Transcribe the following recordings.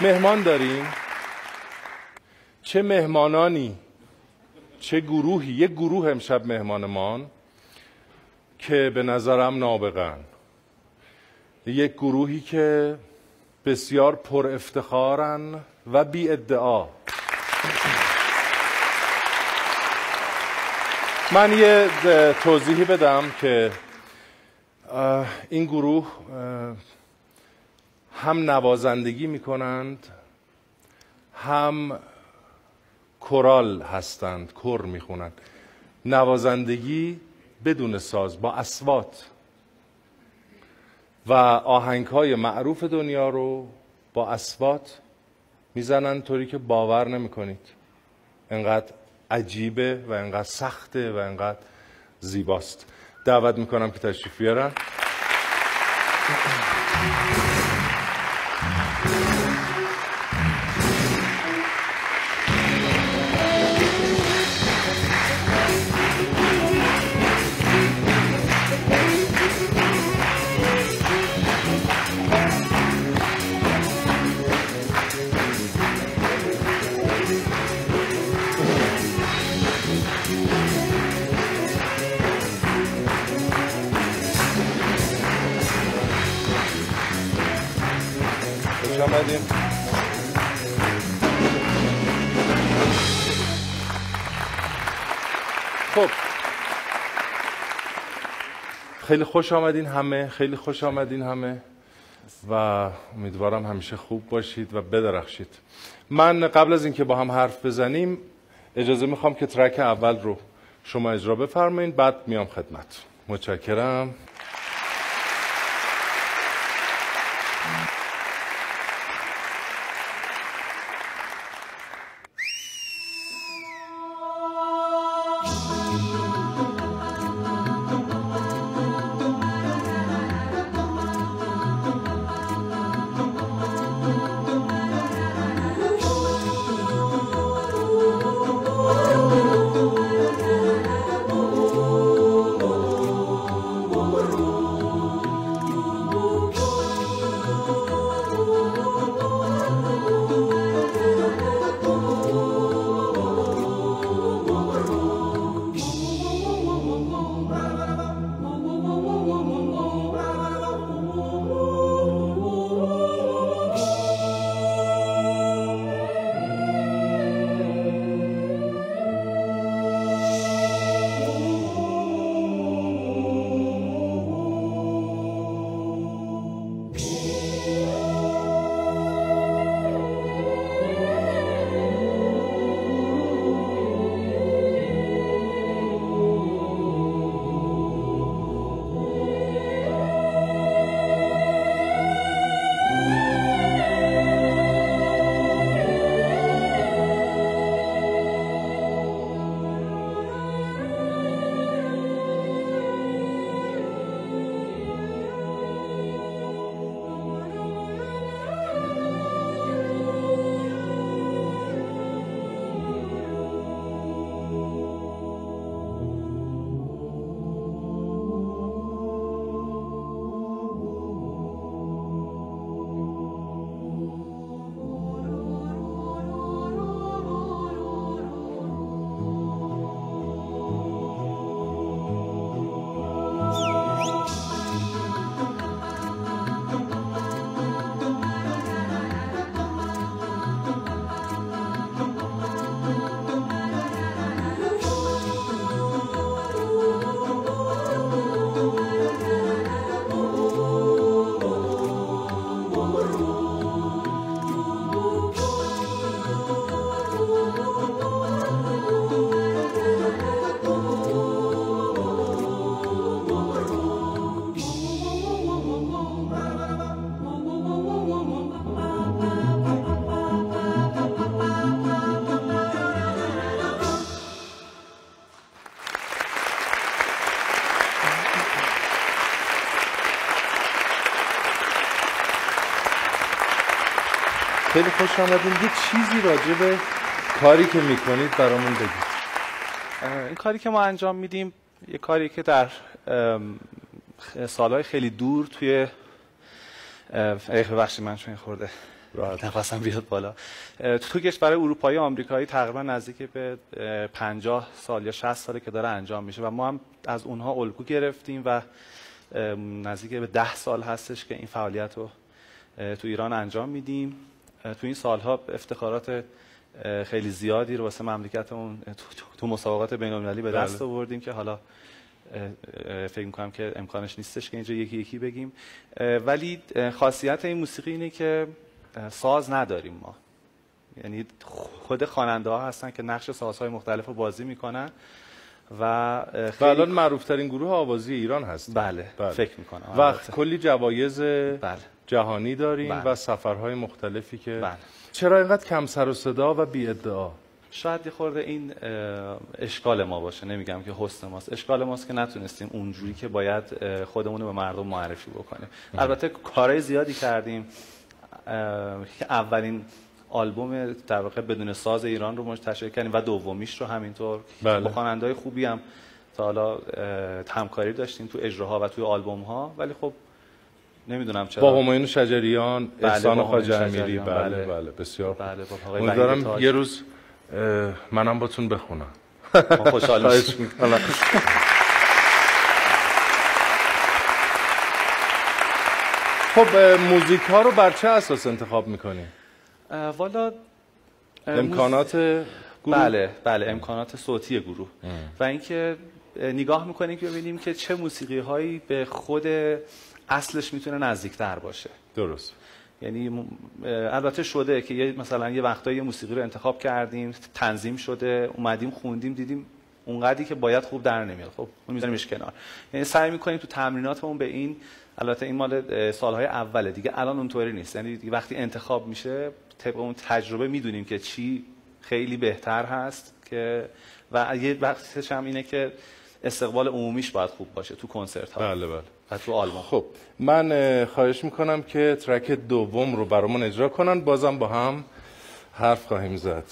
مهمان داریم. چه مهمانانی چه گروهی. یک گروه امشب مهمانمان که به نظرم نابغن. یک گروهی که بسیار پر افتخارن و بی ادعا. من یه توضیحی بدم که این گروه هم نوازندگی می کنند هم کورال هستند کور می‌خونند. نوازندگی بدون ساز با اسوات. و آهنگ های معروف دنیا رو با اسوات می‌زنن طوری که باور نمی‌کنید. انقدر عجیبه و انقدر سخته و انقدر زیباست. دعوت می‌کنم که تشریف بیارن. خب. خیلی خوش آمدین همه خیلی خوش آمدین همه و امیدوارم همیشه خوب باشید و بدرخشید. من قبل از اینکه با هم حرف بزنیم اجازه می‌خوام که ترک اول رو شما اجرا بفرمایید بعد میام خدمت. متشکرم. خیلی خوش آمدین. یه چیزی راجع به کاری که می‌کنید برامون بگید. این کاری که ما انجام میدیم یه کاری که در سالهای خیلی دور توی ببخشید من چون خورده راحت. نفسم بیاد بالا. تو کشور اروپایی و آمریکایی تقریبا نزدیک به اه، 50 سال یا 60 ساله که داره انجام میشه و ما هم از اونها الگو گرفتیم و نزدیک به 10 سال هستش که این فعالیت رو تو ایران انجام میدیم. تو این سالها افتخارات خیلی زیادی رو واسه مملکتمون تو, مسابقات بین المللی به دست بله. آوردیم که حالا فکر می‌کنم که امکانش نیستش که اینجا یکی یکی بگیم. ولی خاصیت این موسیقی اینه که ساز نداریم ما. یعنی خود خواننده ها هستن که نقش سازهای مختلف رو بازی می‌کنن. و خیلی الان معروف ترین گروه آوازی ایران هست بله, بله. فکر می‌کنم. و کلی جوایز بله. جهانی داریم بله. و سفرهای مختلفی که بله. چرا اینقدر کم سر و صدا و بی ادعا؟ شاید یه خورده این اشکال ما باشه. نمیگم که حسن ماست. اشکال ماست که نتونستیم اونجوری که باید خودمون رو به مردم معرفی بکنیم. البته کارهای زیادی کردیم. اولین آلبوم در واقع بدون ساز ایران رو منتشر کردیم و دومیش رو همینطور بله. با خواننده‌های خوبی هم تا حالا همکاری داشتیم تو اجراها و توی آلبوم ها ولی خب نمی‌دونم چرا با همایون شجریان بله، احسان خواجه امیری بله بله. بله بسیار. بله امیدوارم. یه روز منم باتون بخونم ما خوشحال میشیم می‌کنم. خب موزیک ها رو بر چه اساس انتخاب می‌کنی؟ والا امکانات گروه؟ بله بله. امکانات صوتی گروه. و اینکه اه، نگاه می‌کنیم که ببینیم که چه موسیقی هایی به خود اصلش می‌تونه نزدیکتر باشه. درست. یعنی البته شده که یه مثلا یه وقتایی یه موسیقی رو انتخاب کردیم تنظیم شده اومدیم خوندیم دیدیم اونقدری که باید خوب در نمیاد. خب اون میذاریمش کنار. یعنی سعی می‌کنیم تو تمریناتمون به این البته این مال سالهای اوله. دیگه الان اونطوری نیست. یعنی دیگه وقتی انتخاب میشه طبق اون تجربه می‌دونیم که چی خیلی بهتر هست که و یه وقتش هم اینه که استقبال عمومیش باید خوب باشه تو کنسرت ها. بله بله. و تو آلبوم. خب من اه، خواهش می‌کنم که ترک دوم رو برامون اجرا کنن. بازم با هم حرف خواهیم زد.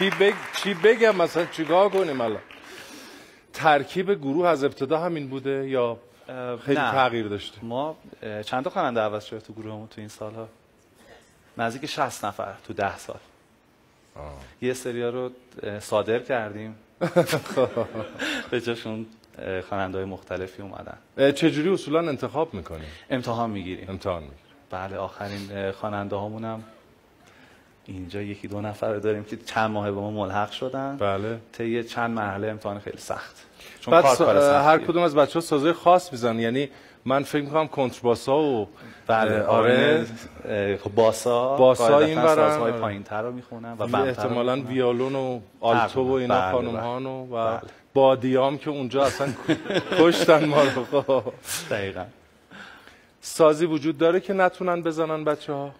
چی, بگ... چی بگم؟ مثلا چیکار کنیم الان؟ ترکیب گروه از ابتدا همین بوده یا خیلی نه. تغییر داشته؟ ما چند تا خواننده عوض شده تو گروهمون تو این سالها؟ نزدیک 60 نفر تو 10 سال. یه سریا رو صادر کردیم. به جاشون خواننده های مختلفی اومدن. چجوری اصولا انتخاب می‌کنی؟ امتحان می‌گیریم. امتحان می‌گیری بله آخرین خواننده هامون هم اینجا یکی دو نفر داریم که چند ماه به ما ملحق شدن بله طی چند مرحله امتحان خیلی سخت چون بعد کار سا- هر. کدوم از بچه ها سازه خاص می‌زنن یعنی من فکر می‌کنم کنترباسا و بله آره خب باسا باسا این آره. پایین‌تر رو می‌خونن و احتمالا. ویالون و آلتو و. اینا بله، خانم بله. و بله. بادیام که اونجا اصلا کشتن ما رو خب. دقیقاً سازی وجود داره که نتونن بزنن بچه ها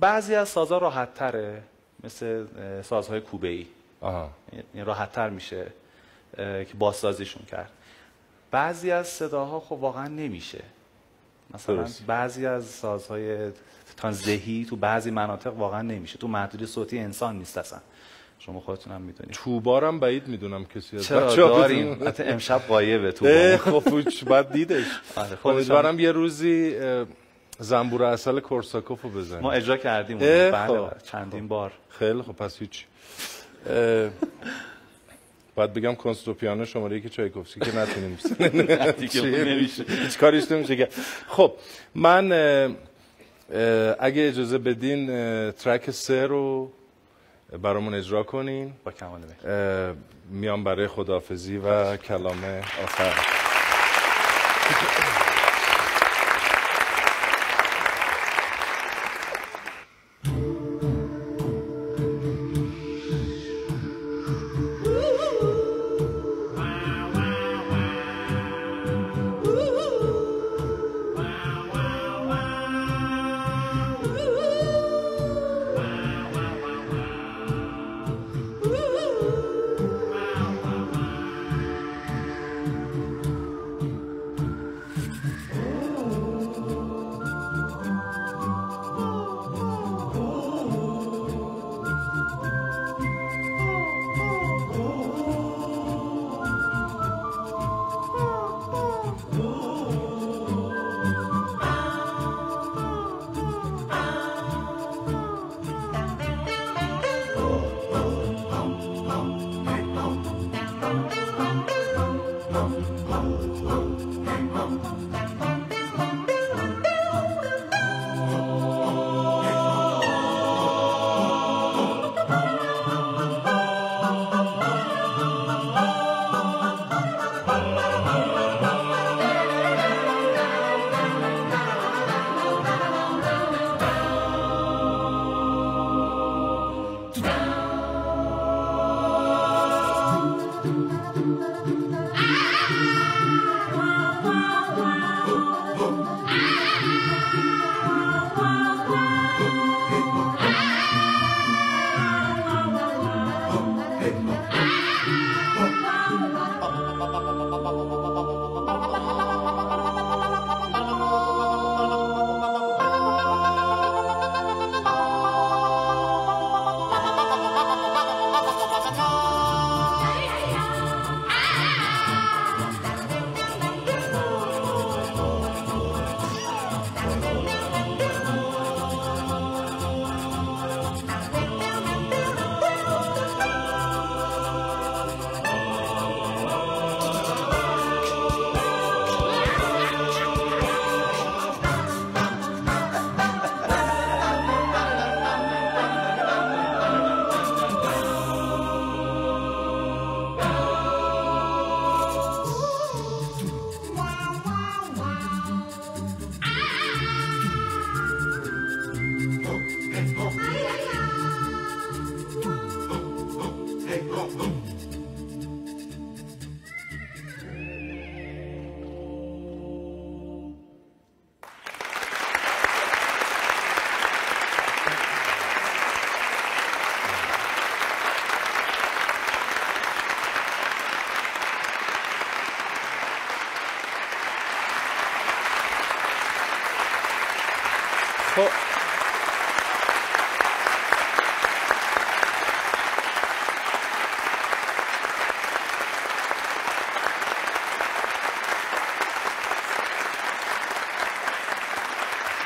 بعضی از سازها راحت تره مثل سازهای کوبه ای یعنی راحت تر میشه که بازسازیشون کرد. بعضی از صداها خب واقعا نمیشه. مثلا درست. بعضی از سازهای تانزهی تو بعضی مناطق واقعا نمیشه. تو محدوده صوتی انسان نیست اصلا. شما خودتون هم می‌دونید. توبارم بعید می‌دونم کسی از چرا داریم. حتی امشب قایبه تو خب باید دیدش. آره، امیدوارم یه روزی زنبور اصل کورساکوف رو بزنیم. ما اجرا کردیم بله خب. بله، چندین بار. خیلی خب پس هیچ باید بگم کنستوپیانو شماره که چایکوفسکی که نتونیم. هیچ کاریش نمیشه کرد. خب من اگه اجازه بدین ترک سه رو برامون اجرا کنین. با کمال میام برای خداحافظی و کلام آخر.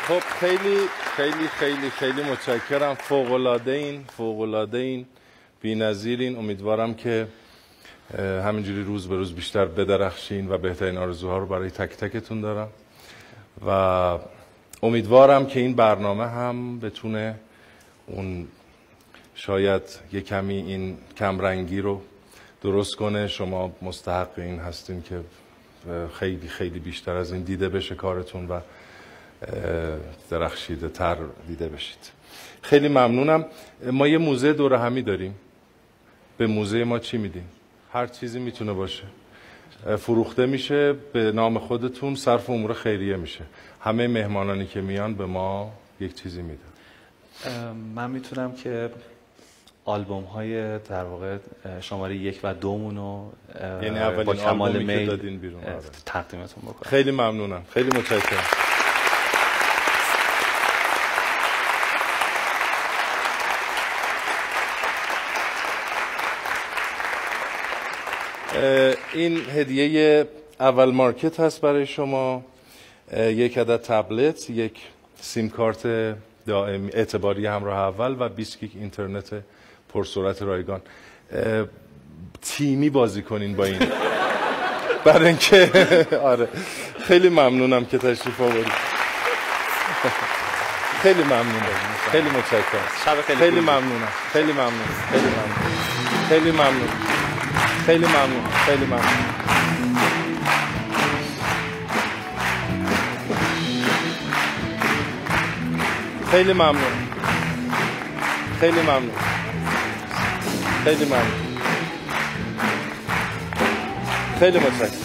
خب خیلی خیلی خیلی خیلی متشکرم. فوق العاده این فوق العاده این بی‌نظیرین. امیدوارم که همینجوری روز به روز بیشتر بدرخشین و بهترین آرزوها رو برای تک تکتون دارم. و امیدوارم که این برنامه هم بتونه اون شاید یه کمی این کمرنگی رو درست کنه. شما مستحق این هستین که خیلی خیلی بیشتر از این دیده بشه کارتون و درخشیده تر دیده بشید. خیلی ممنونم. ما یه موزه دور همی داریم. به موزه ما چی میدیم؟ هر چیزی می‌تونه باشه. فروخته میشه به نام خودتون صرف امور خیریه میشه. همه مهمانانی که میان به ما یک چیزی میدن. من می‌تونم که آلبوم های در واقع شماره یک و دومون رو یعنی اولین کمال میل دادین بیرون. تقدیمتون بکنم. خیلی ممنونم. خیلی متشکرم. این هدیه اول مارکت هست برای شما. یک عدد تبلت یک سیم کارت دائمی اعتباری همراه اول و 20 گیگ اینترنت پرسرعت رایگان. تیمی بازی کنین با این. برای اینکه آره. خیلی ممنونم که تشریف آوردید خیلی ممنونم خیلی متشکرم. خیلی ممنونم. خیلی ممنون. خیلی ممنون. خیلی ممنون. خیلی ممنون خیلی ممنون خیلی ممنون خیلی ممنون خیلی ممنون خیلی متشکرم